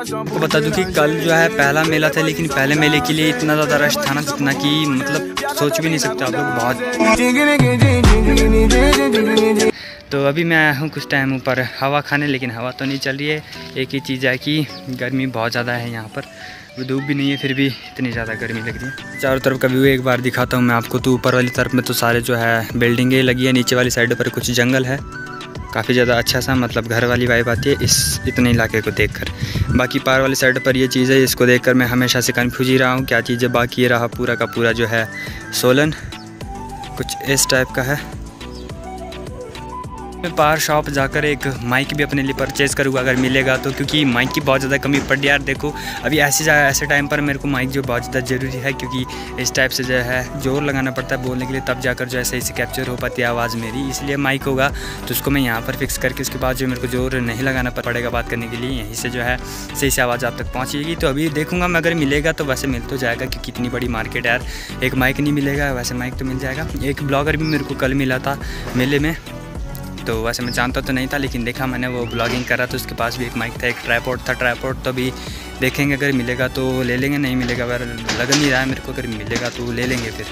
आपको बता दूँ कि कल जो है पहला मेला था, लेकिन पहले मेले के लिए इतना ज़्यादा रश था ना, जितना कि मतलब सोच भी नहीं सकते आप लोग, बहुत। तो अभी मैं आया हूँ कुछ टाइम ऊपर, हवा खाने, लेकिन हवा तो नहीं चल रही है। एक ही चीज़ है कि गर्मी बहुत ज़्यादा है यहाँ पर। धूप भी नहीं है, फिर भी इतनी ज़्यादा गर्मी लग रही है। चारों तरफ़ का व्यू एक बार दिखाता हूँ मैं आपको तो ऊपर वाली तरफ़ में तो सारे जो है बिल्डिंगें लगी है, नीचे वाली साइड पर कुछ जंगल है। काफ़ी ज़्यादा अच्छा सा मतलब घर वाली वाइब आती है इस, इतने इलाके को देखकर। बाकी पार वाली साइड पर ये चीज़ है, इसको देखकर मैं हमेशा से कन्फ्यूज़ ही रहा हूँ, क्या चीज़ है, बाकी ये रहा पूरा का पूरा जो है सोलन। कुछ इस टाइप का है। मैं पार शॉप जाकर एक माइक भी अपने लिए परचेज़ करूँगा, अगर मिलेगा तो क्योंकि माइक की बहुत ज़्यादा कमी पड़ यार देखो, अभी ऐसे ऐसे टाइम पर मेरे को माइक जो बहुत ज़्यादा ज़रूरी है, क्योंकि इस टाइप से जो है, ज़ोर लगाना पड़ता है बोलने के लिए, तब जाकर जो है सही से कैप्चर हो पाती है आवाज़ मेरी। इसलिए माइक होगा तो उसको मैं यहाँ पर फिक्स करके उसके बाद जो मेरे को ज़ोर नहीं लगाना पड़ेगा बात करने के लिए। यहीं से जो है सही से आवाज़ आप तक पहुँचेगी। तो अभी देखूँगा मैं, अगर मिलेगा तो वैसे मिल तो जाएगा, क्योंकि इतनी बड़ी मार्केट है यार। एक माइक नहीं मिलेगा, वैसे माइक तो मिल जाएगा। एक ब्लॉगर भी मेरे को कल मिला था, मेले में। तो वैसे मैं जानता तो नहीं था, लेकिन देखा मैंने वो ब्लॉगिंग करा तो उसके पास भी एक माइक था, एक ट्राईपोर्ट था। ट्राईपोर्ट तो भी देखेंगे, अगर मिलेगा तो ले लेंगे, नहीं मिलेगा, अगर लग नहीं रहा है मेरे को, अगर मिलेगा तो ले लेंगे फिर।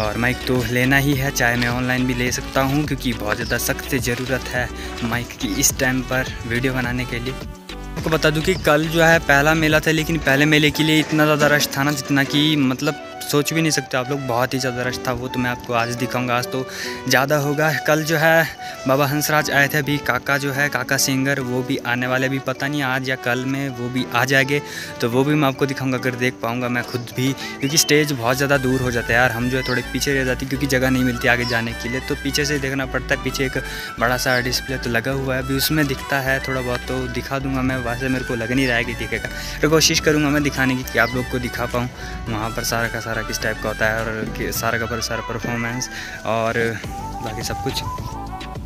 और माइक तो लेना ही है, चाहे मैं ऑनलाइन भी ले सकता हूँ, क्योंकि बहुत ज़्यादा सख्त ज़रूरत है माइक की इस टाइम पर वीडियो बनाने के लिए। आपको बता दूँ कि कल जो है पहला मेला था, लेकिन पहले मेले के लिए इतना ज़्यादा रश था ना, जितना कि मतलब सोच भी नहीं सकते आप लोग। बहुत ही ज़्यादा रश था वो तो मैं आपको आज दिखाऊँगा। आज तो ज़्यादा होगा। कल जो है, बाबा हंसराज आए थे अभी। काका जो है, काका सिंगर वो भी आने वाले भी पता नहीं आज या कल में वो भी आ जाएँगे। तो वो भी मैं आपको दिखाऊँगा, अगर देख पाऊँगा मैं खुद भी। क्योंकि स्टेज बहुत ज़्यादा दूर हो जाता है यार। हम जो है, थोड़े पीछे रह जाती क्योंकि जगह नहीं मिलती आगे जाने के लिए। तो पीछे से देखना पड़ता है। पीछे एक बड़ा सा डिस्प्ले तो लगा हुआ है। अभी उसमें दिखता है थोड़ा बहुत तो दिखा दूँगा मैं। वैसे मेरे को लग नहीं रहा है कि दिखेगा। तो कोशिश करूँगा मैं दिखाने की कि आप लोग को दिखा पाऊँ। वहाँ पर सारा का सारा किस टाइप का होता है और सारा का सारा परफॉर्मेंस और बाकी सब कुछ।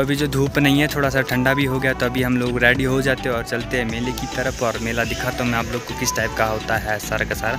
अभी जो धूप नहीं है, थोड़ा सा ठंडा भी हो गया तो अभी हम लोग रेडी हो जाते हैं और चलते हैं मेले की तरफ़ और मेला दिखाता हूँ मैं आप लोग को किस टाइप का होता है सारा का सारा।